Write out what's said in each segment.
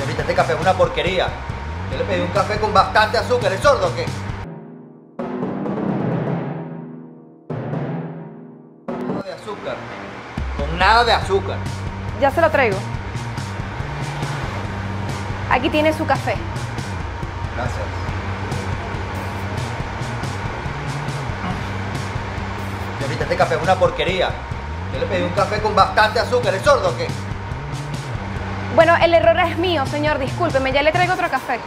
Señorita, este café es una porquería. Yo le pedí un café con bastante azúcar. ¿Es sordo o qué? Nada de azúcar. Con nada de azúcar. Ya se lo traigo. Aquí tiene su café. Gracias. Señorita, este café es una porquería. Yo le pedí un café con bastante azúcar. ¿Es sordo o qué? Bueno, el error es mío, señor. Discúlpeme, ya le traigo otro café.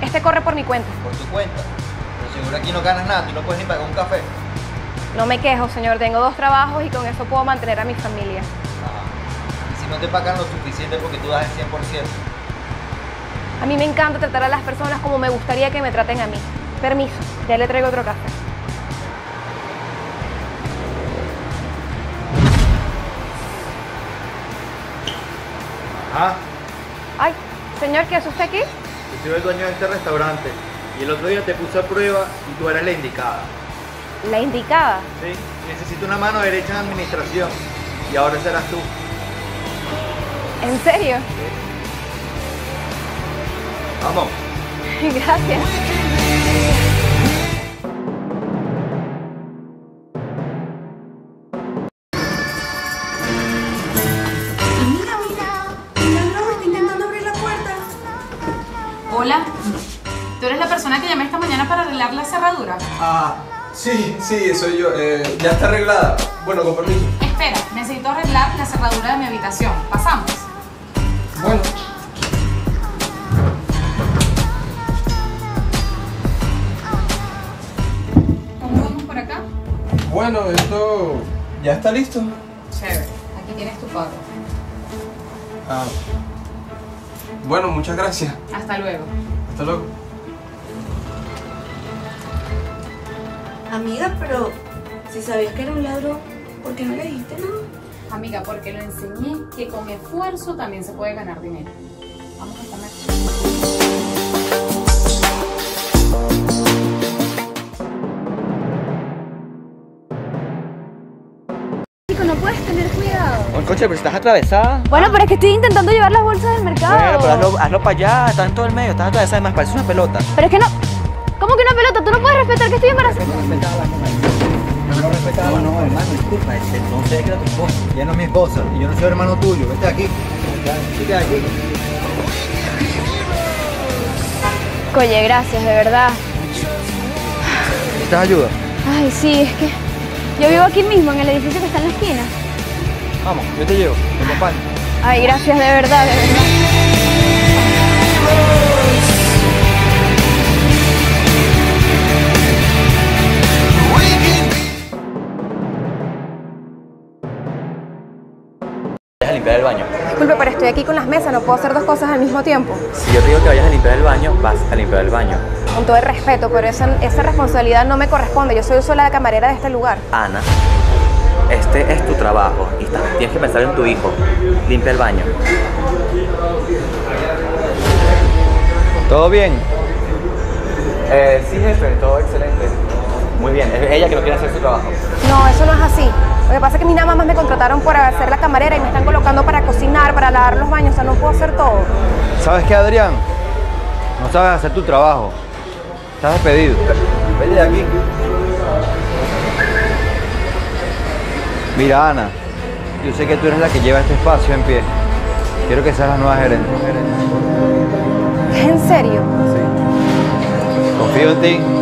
Este corre por mi cuenta. Por tu cuenta. Pero seguro aquí no ganas nada. Tú no puedes ni pagar un café. No me quejo, señor. Tengo dos trabajos y con eso puedo mantener a mi familia. Ajá. Y si no te pagan lo suficiente porque tú das el 100%. A mí me encanta tratar a las personas como me gustaría que me traten a mí. Permiso, ya le traigo otro café. Ah, Ay, señor, ¿qué hace usted aquí? yo soy el dueño de este restaurante y el otro día te puse a prueba y tú eras la indicada. La indicada. Sí, necesito una mano derecha en administración y ahora serás tú. ¿En serio? Vamos. Gracias. Hola, ¿tú eres la persona que llamé esta mañana para arreglar la cerradura? Ah, sí, sí, soy yo. Eh, ya está arreglada. Bueno, con permiso. Espera, necesito arreglar la cerradura de mi habitación. Pasamos. Bueno. ¿Cómo vamos por acá? Bueno, esto ya está listo. Chévere, aquí tienes tu pago. Ah. Bueno, muchas gracias. Hasta luego. Hasta luego. Amiga, pero si sabías que era un ladrón, ¿por qué no le dijiste nada? Amiga, porque lo enseñé que con esfuerzo también se puede ganar dinero. Vamos a comer. No puedes tener cuidado. Oye, coche, pero estás atravesada. Bueno, pero es que estoy intentando llevar las bolsas del mercado. Bueno, pero hazlo, hazlo para allá, está en todo el medio, estás atravesada, además parece una pelota. Pero es que no. ¿Cómo que una pelota? Tú no puedes respetar que estoy embarazada. No respetaba, no, no respetaba, no, hermano, disculpa, que era tu esposa, ya no es mi esposa, y yo no soy hermano tuyo, vete aquí, sigue aquí. Oye, gracias, de verdad. ¿Necesitas ayuda? Ay, sí, es que yo vivo aquí mismo, en el edificio que está en la esquina. Vamos, yo te llevo, te acompaño. Ay, gracias, de verdad, de verdad. Vayas a limpiar el baño. Disculpe, pero estoy aquí con las mesas, no puedo hacer dos cosas al mismo tiempo. Si yo te digo que vayas a limpiar el baño, vas a limpiar el baño. Con todo el respeto, pero esa, esa responsabilidad no me corresponde. Yo soy sola la camarera de este lugar. Ana, este es tu trabajo y tienes que pensar en tu hijo. Limpia el baño. ¿Todo bien? Eh, sí, jefe, todo excelente. Muy bien, es ella que no quiere hacer su trabajo. No, eso no es así. Lo que pasa es que mis nada más me contrataron para ser la camarera y me están colocando para cocinar, para lavar los baños. O sea, no puedo hacer todo. ¿Sabes qué, Adrián? No sabes hacer tu trabajo. Estás despedido. Vete de aquí. Mira, Ana, yo sé que tú eres la que lleva este espacio en pie. Quiero que seas la nueva gerente. ¿Es en serio? Sí. Confío en ti.